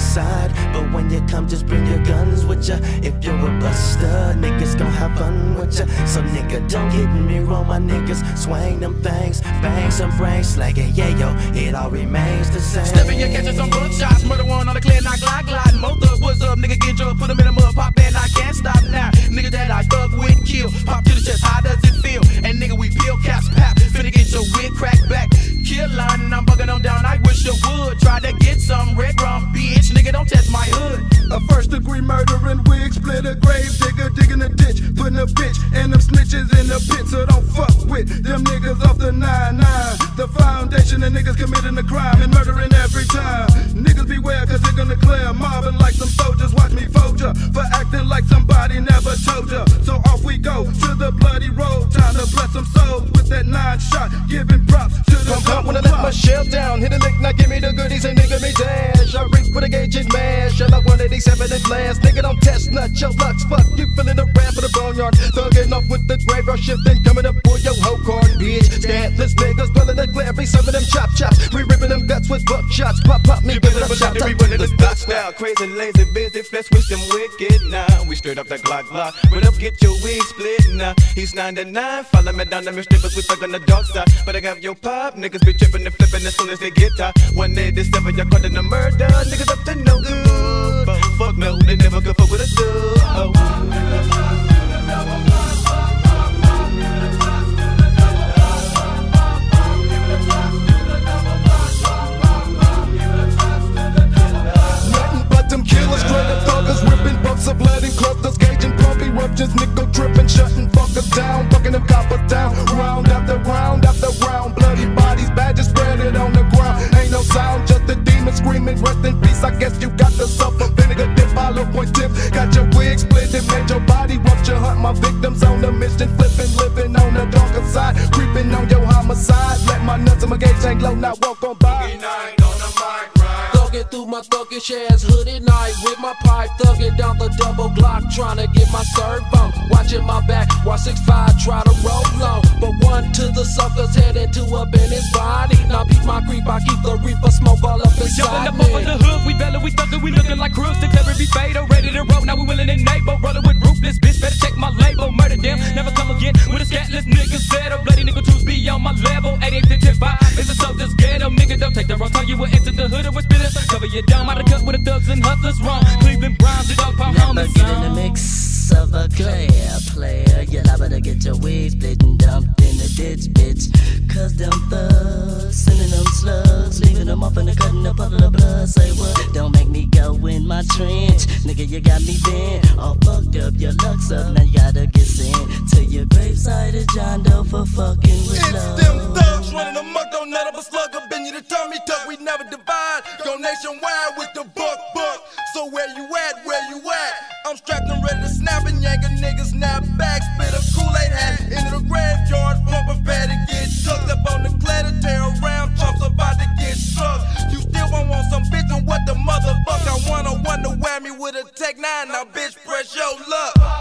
side. But when you come, just bring your guns with ya. If you're a buster, niggas gon' have fun with ya. So nigga, don't get me wrong, my niggas swing them things, bang some brains, slagging, yeah yo, it all remains the same. Stepping, you catching some shots, murder one on the clear, not glide, glide. Most of what's up, nigga, get drunk, put them in Try to get some red rum, bitch, nigga, don't test my hood. A first degree murdering wig, split a grave digger, digging a ditch, putting a bitch and them snitches in the pit. So don't fuck with them niggas off the 9 9. The foundation of niggas committing a crime and murdering every time. Niggas beware, cause they're gonna clear, mobbing like some soldiers. Watch me fold ya for acting like somebody never told ya. So off we go to the bloody road, time to bless some souls with that nine shot, giving props to the Come out down. Hit a lick, now give me the goodies and nigga me dash. I reach with a gauge and mash. Shell out 187 and blast. Nigga don't test nut, your lucks. Fuck you feeling the rap for the boneyard. Thugging off with the graveyard shifting. Coming up for your whole card, bitch. Scandalous niggas dwelling buckshots. Pop, pop me, give it up shot. We running the dust now, Krayzie, Layzie, Bizzy, flesh with them wicked now. We straight up the Glock Glock, run up, get your wig split now. He's 99, follow me down the strippers, we stuck on the dark side. But I got your pop, niggas be tripping and flipping as soon as they get tired. One day this seven, y'all caught in a murder, niggas up to no good. Fuck no, they never could fuck with a got your wig split, it made your body rupture, hunt my victims on the mission, flipping, living on the darker side, creeping on your homicide. Let my nuts and my gauge hang low, now walk on by. Thugging through my thuggish ass hooded night with my pipe, thugging down the double Glock, trying to get my serve on. Watching my back while 6'5 try to roll low. But one to the suckers headed to up in his body. Now beat my creep, I keep the reaper smoke all up Jumping inside up over me. Take the wrong turn, you will enter the hood and we spit it. Cover your dumb out of with the thugs and hustlers wrong. Cleveland Browns, the dog pound Never homies. get in the mix of a player, player. You're liable to get your wig split and dumped in the ditch, bitch. Cause them thugs sending them slugs, leaving them off in the cut in the puddle of blood. Say what? Don't make me go in my trench. Nigga, you got me bent. All fucked up, your luck's up. Now you gotta get your graveside of John Doe for fucking with It's love. them thugs running amok, don't let up a slug up in you to tummy tuck. We never divide. Go nationwide with the buck buck. So where you at? Where you at? I'm strapped and ready to snap and yank a nigga snap back. Spit a Kool-Aid hat into the graveyard. Pump prepare to get tucked up on the clay to tear around. Chumps about to get struck. You still won't want some bitch and what the motherfucker I wanna wonder whammy with a tech nine. Now bitch press your luck.